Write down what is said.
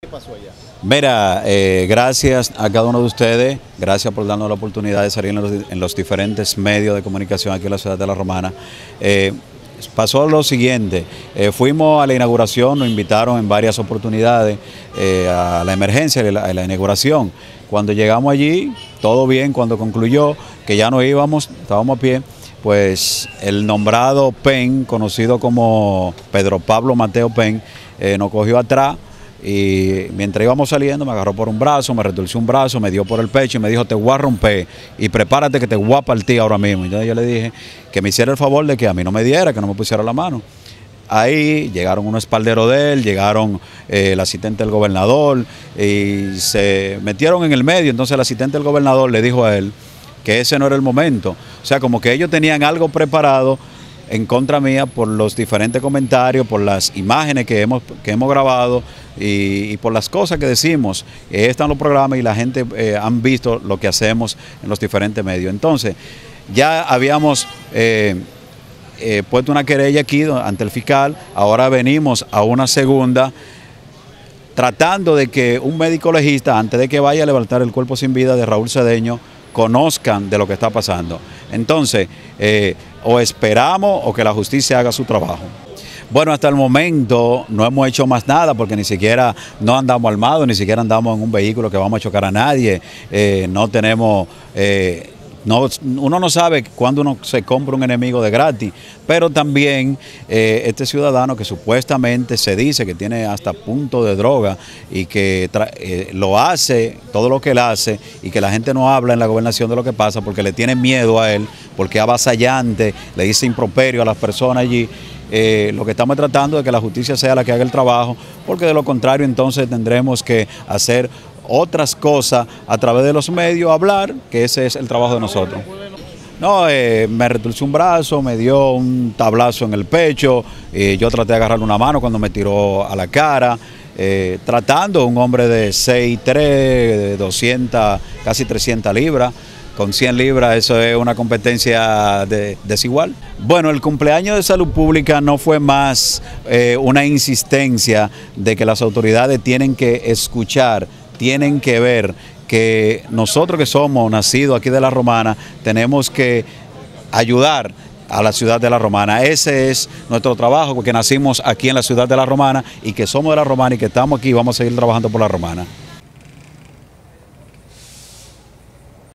¿Qué pasó allá? Mira, eh, gracias a cada uno de ustedes, gracias por darnos la oportunidad de salir en los, en los diferentes medios de comunicación aquí en la ciudad de La Romana. Eh, pasó lo siguiente, eh, fuimos a la inauguración, nos invitaron en varias oportunidades a la emergencia, a la, a la inauguración. Cuando llegamos allí, todo bien, cuando concluyó que ya no íbamos, estábamos a pie, pues el nombrado PEN, conocido como Pedro Pablo Mateo PEN, nos cogió atrás y mientras íbamos saliendo me agarró por un brazo, me retorció un brazo, me dio por el pecho y me dijo te voy a romper y prepárate que te voy a partir ahora mismo. Entonces yo le dije que me hiciera el favor de que a mí no me diera, que no me pusiera la mano. Ahí llegaron unos espalderos de él, llegaron eh, el asistente del gobernador y se metieron en el medio. Entonces el asistente del gobernador le dijo a él que ese no era el momento. O sea, como que ellos tenían algo preparado en contra mía por los diferentes comentarios, por las imágenes que hemos, que hemos grabado y, por las cosas que decimos. Eh, están los programas y la gente eh, han visto lo que hacemos en los diferentes medios. Entonces, ya habíamos eh, eh, puesto una querella aquí ante el fiscal, ahora venimos a una segunda tratando de que un médico legista, antes de que vaya a levantar el cuerpo sin vida de Raúl Cedeño, conozcan de lo que está pasando. Entonces, eh, o esperamos o que la justicia haga su trabajo. Bueno, hasta el momento no hemos hecho más nada porque ni siquiera no andamos armados, ni siquiera andamos en un vehículo que vamos a chocar a nadie, eh, no tenemos... Eh, no, uno no sabe cuándo uno se compra un enemigo de gratis, pero también eh, este ciudadano que supuestamente se dice que tiene hasta punto de droga y que eh, lo hace, todo lo que él hace, y que la gente no habla en la gobernación de lo que pasa porque le tiene miedo a él, porque es avasallante, le dice improperio a las personas allí. Eh, lo que estamos tratando es que la justicia sea la que haga el trabajo, porque de lo contrario entonces tendremos que hacer otras cosas a través de los medios, hablar, que ese es el trabajo de nosotros. No, eh, me retorció un brazo, me dio un tablazo en el pecho, yo traté de agarrarle una mano cuando me tiró a la cara, eh, tratando un hombre de 6'3, de 200, casi 300 libras, con 100 libras eso es una competencia de, desigual. Bueno, el cumpleaños de salud pública no fue más eh, una insistencia de que las autoridades tienen que escuchar tienen que ver que nosotros que somos nacidos aquí de la Romana tenemos que ayudar a la ciudad de la Romana. Ese es nuestro trabajo porque nacimos aquí en la ciudad de la Romana y que somos de la Romana y que estamos aquí y vamos a seguir trabajando por la Romana.